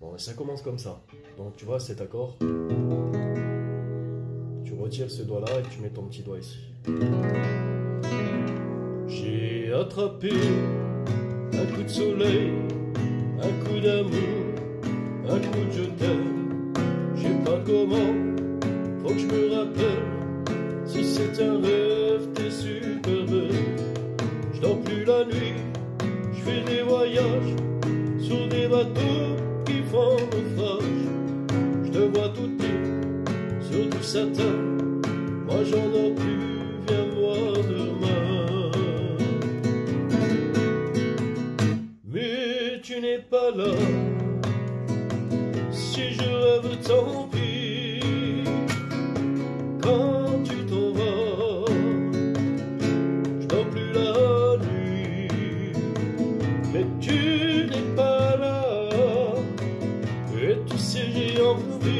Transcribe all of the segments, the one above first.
Bon, ça commence comme ça. Donc tu vois cet accord. Tu retires ce doigt là et tu mets ton petit doigt ici. J'ai attrapé un coup de soleil, un coup d'amour, un coup de je t'aime. Je sais pas comment, faut que je me rappelle. Si c'est un rêve, t'es super belle. Je dors plus la nuit, je fais des voyages sur des bateaux nue sur du satin. Moi j'en ai plus, viens voir demain. Mais tu n'es pas là. Si je rêve, tant pis. Quand tu t'en vas, je dors plus la nuit. Mais tu n'es pas là. Et tu sais, j'ai envie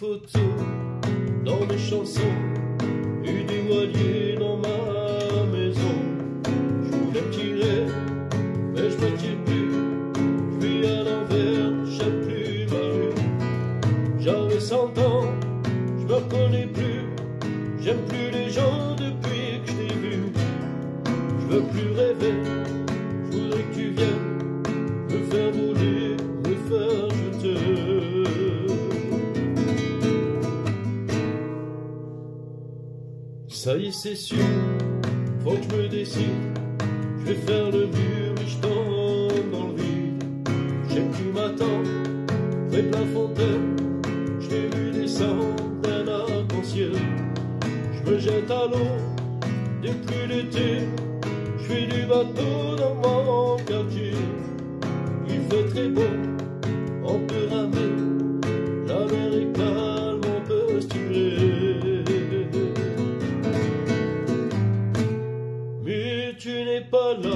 photos dans mes chansons et des voiliers dans ma maison. Je voulais tirer, mais je me tire plus. Je vis à l'envers, je plus ma rue. J'avais 100 ans, je me reconnais plus. J'aime plus les gens depuis que je t'ai vu. Je veux plus rêver, je voudrais que tu viennes me faire voler, Ça y est, c'est sûr, faut que je me décide. Je vais faire le mur et je tombe dans le vide. J'ai que tu m'attends, près de la fontaine. Je t'ai vu descendre d'un arc-en-ciel. Je me jette à l'eau depuis l'été. Je fais du bateau dans mon quartier. Il fait très beau, Tu n'es pas là.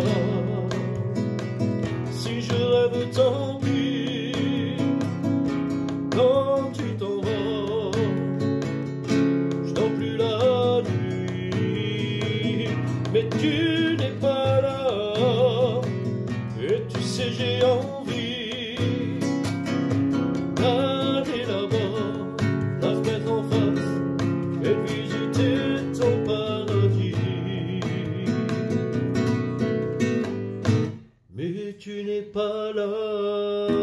Si je rêve, tant pis. Quand tu t'en vas, je plus la nuit. Mais tu oh.